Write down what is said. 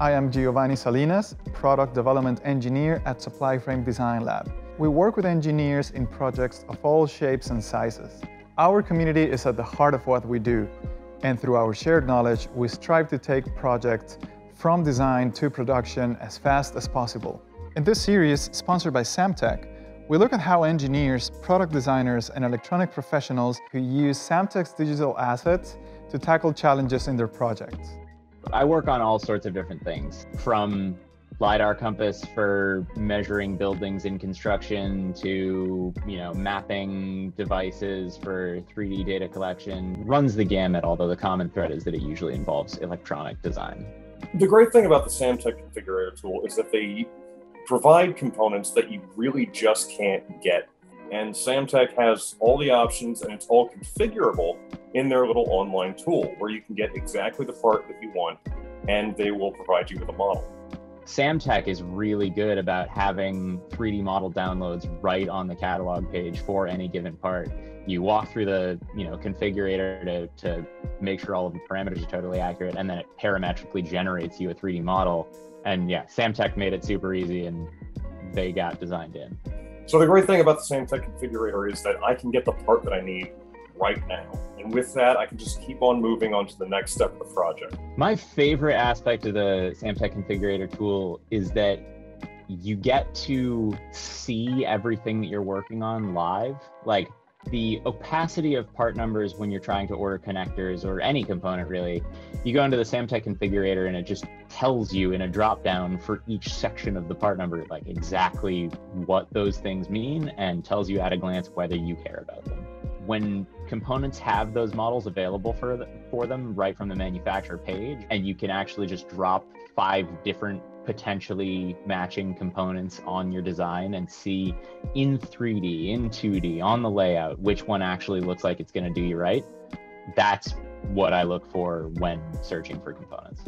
I am Giovanni Salinas, Product Development Engineer at Supplyframe DesignLab. We work with engineers in projects of all shapes and sizes. Our community is at the heart of what we do, and through our shared knowledge, we strive to take projects from design to production as fast as possible. In this series, sponsored by Samtec, we look at how engineers, product designers, and electronic professionals who use Samtec's digital assets to tackle challenges in their projects. I work on all sorts of different things from lidar compass for measuring buildings in construction to you know mapping devices for 3d data collection. Runs the gamut although the common thread is that it usually involves electronic design. The great thing about the samtec configurator tool is that they provide components that you really just can't get. And Samtec has all the options and it's all configurable in their little online tool where you can get exactly the part that you want and they will provide you with a model. Samtec is really good about having 3D model downloads right on the catalog page for any given part. You walk through the you know configurator to, to make sure all of the parameters are totally accurate, and then it parametrically generates you a 3D model. And yeah, Samtec made it super easy, and they got designed in. So the great thing about the Samtec configurator is that I can get the part that I need right now. And with that, I can just keep on moving on to the next step of the project. My favorite aspect of the Samtec configurator tool is that you get to see everything that you're working on live. Like the opacity of part numbers when you're trying to order connectors or any component really, you go into the Samtec configurator and it just tells you in a drop down for each section of the part number, like exactly what those things mean and tells you at a glance whether you care about them. When components have those models available for, the, for them right from the manufacturer page, and you can actually just drop five different potentially matching components on your design and see in 3D, in 2D, on the layout, which one actually looks like it's going to do you right. That's what I look for when searching for components.